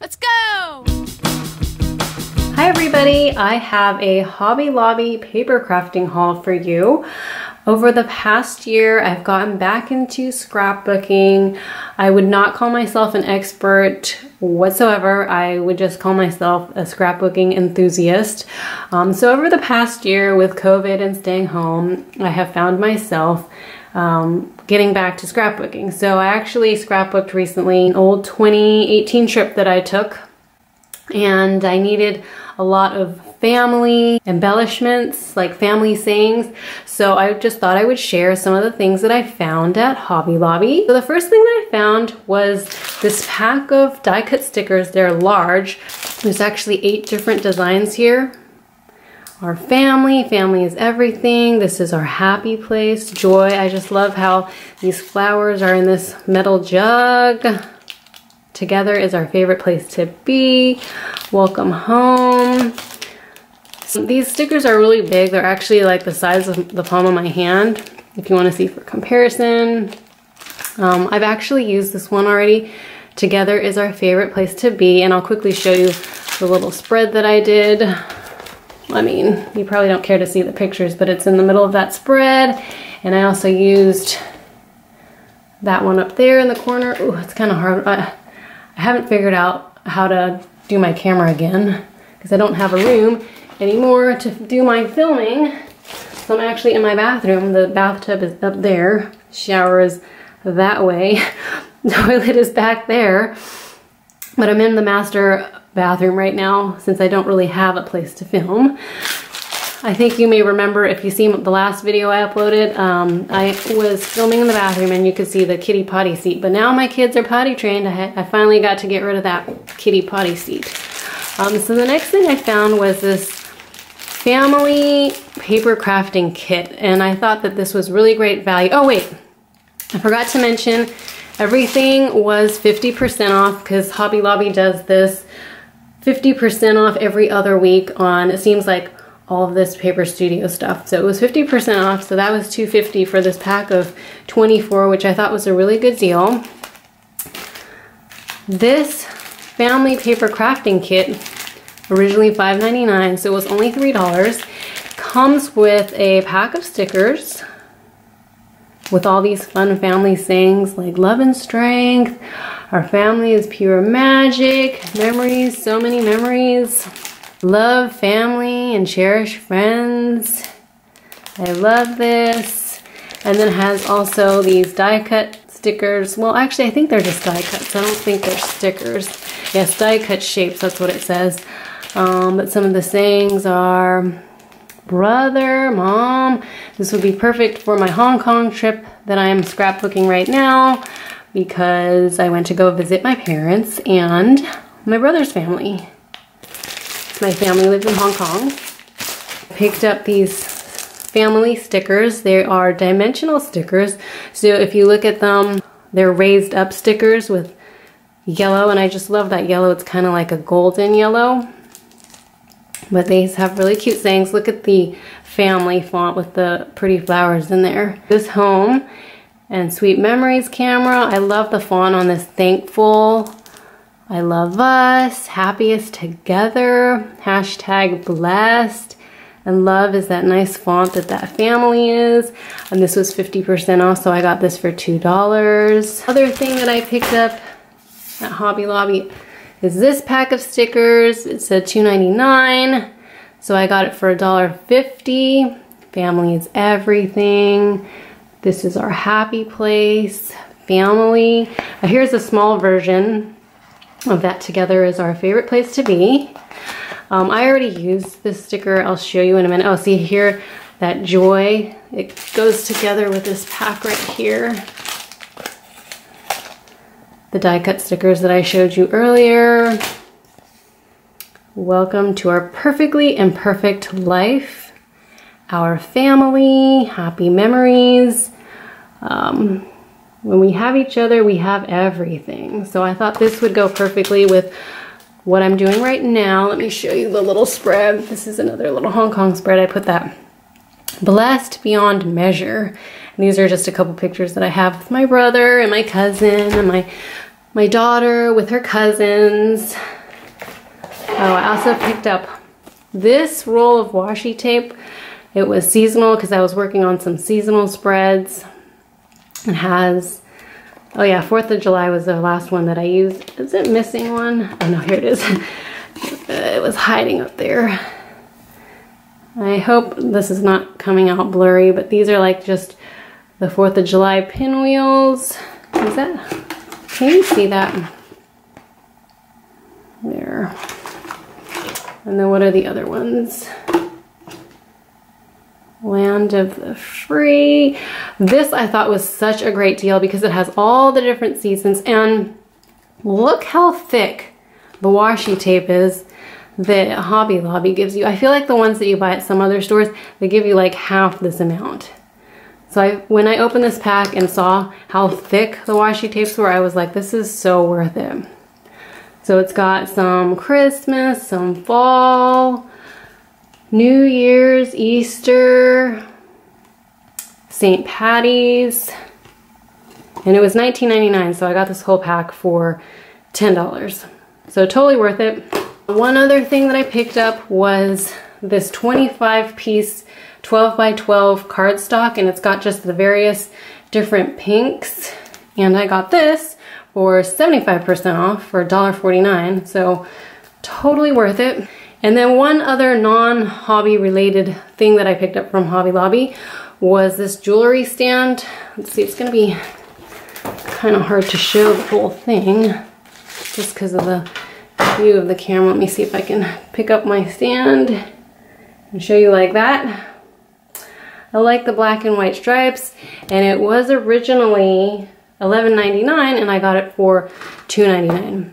Let's go! Hi everybody, I have a Hobby Lobby paper crafting haul for you. Over the past year, I've gotten back into scrapbooking. I would not call myself an expert whatsoever. I would just call myself a scrapbooking enthusiast. Um, so over the past year with COVID and staying home, I have found myself um, getting back to scrapbooking. So I actually scrapbooked recently an old 2018 trip that I took and I needed a lot of family embellishments, like family sayings. So I just thought I would share some of the things that I found at Hobby Lobby. So the first thing that I found was this pack of die cut stickers. They're large. There's actually eight different designs here. Our family, family is everything. This is our happy place, joy. I just love how these flowers are in this metal jug. Together is our favorite place to be. Welcome home. These stickers are really big. They're actually like the size of the palm of my hand, if you want to see for comparison. Um, I've actually used this one already. Together is our favorite place to be, and I'll quickly show you the little spread that I did. I mean, you probably don't care to see the pictures, but it's in the middle of that spread. And I also used that one up there in the corner. Ooh, it's kind of hard. I, I haven't figured out how to do my camera again because I don't have a room anymore to do my filming. So I'm actually in my bathroom. The bathtub is up there. Shower is that way. Toilet is back there. But I'm in the master bathroom right now since I don't really have a place to film. I think you may remember if you seen the last video I uploaded, um, I was filming in the bathroom and you could see the kitty potty seat. But now my kids are potty trained. I, I finally got to get rid of that kitty potty seat. Um, so the next thing I found was this family paper crafting kit and I thought that this was really great value. Oh wait, I forgot to mention everything was 50% off because Hobby Lobby does this 50% off every other week on it seems like all of this paper studio stuff. So it was 50% off, so that was 250 for this pack of 24, which I thought was a really good deal. This family paper crafting kit originally $5.99, so it was only $3. Comes with a pack of stickers with all these fun family sayings like love and strength, our family is pure magic, memories, so many memories, love family and cherish friends. I love this. And then has also these die cut stickers. Well, actually, I think they're just die cuts. I don't think they're stickers. Yes, die cut shapes, that's what it says. Um, but some of the sayings are, brother, mom, this would be perfect for my Hong Kong trip that I am scrapbooking right now because I went to go visit my parents and my brother's family. My family lives in Hong Kong. Picked up these family stickers. They are dimensional stickers. So if you look at them, they're raised up stickers with yellow and I just love that yellow. It's kind of like a golden yellow. But these have really cute sayings. Look at the family font with the pretty flowers in there. This home and sweet memories camera. I love the font on this thankful. I love us, happiest together, hashtag blessed. And love is that nice font that that family is. And this was 50% off, so I got this for $2. Other thing that I picked up at Hobby Lobby is this pack of stickers. It said $2.99, so I got it for $1.50. Family is everything. This is our happy place, family. Here's a small version of that together is our favorite place to be. Um, I already used this sticker. I'll show you in a minute. Oh, see here, that joy. It goes together with this pack right here the die cut stickers that I showed you earlier. Welcome to our perfectly imperfect life, our family, happy memories. Um, when we have each other, we have everything. So I thought this would go perfectly with what I'm doing right now. Let me show you the little spread. This is another little Hong Kong spread. I put that blessed beyond measure. And these are just a couple pictures that I have with my brother and my cousin and my my daughter with her cousins. Oh, I also picked up this roll of washi tape. It was seasonal because I was working on some seasonal spreads. It has, oh yeah, 4th of July was the last one that I used. Is it missing one? Oh no, here it is. it was hiding up there. I hope this is not coming out blurry, but these are like just the 4th of July pinwheels. Is that, can you see that? There. And then what are the other ones? Land of the Free. This I thought was such a great deal because it has all the different seasons and look how thick the washi tape is that Hobby Lobby gives you. I feel like the ones that you buy at some other stores, they give you like half this amount. So I, when I opened this pack and saw how thick the washi tapes were, I was like, this is so worth it. So it's got some Christmas, some fall, New Year's, Easter, St. Patty's, and it was $19.99, so I got this whole pack for $10. So totally worth it. One other thing that I picked up was this 25 piece 12 by 12 cardstock and it's got just the various different pinks. And I got this for 75% off for $1.49. So totally worth it. And then one other non-hobby related thing that I picked up from Hobby Lobby was this jewelry stand. Let's see, it's gonna be kind of hard to show the whole thing just because of the view of the camera. Let me see if I can pick up my stand and show you like that. I like the black and white stripes and it was originally $11.99 and I got it for $2.99.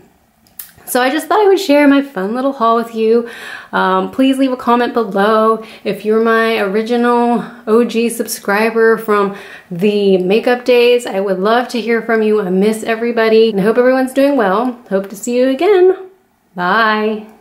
So I just thought I would share my fun little haul with you. Um, please leave a comment below if you're my original OG subscriber from the makeup days. I would love to hear from you. I miss everybody and I hope everyone's doing well. Hope to see you again. Bye.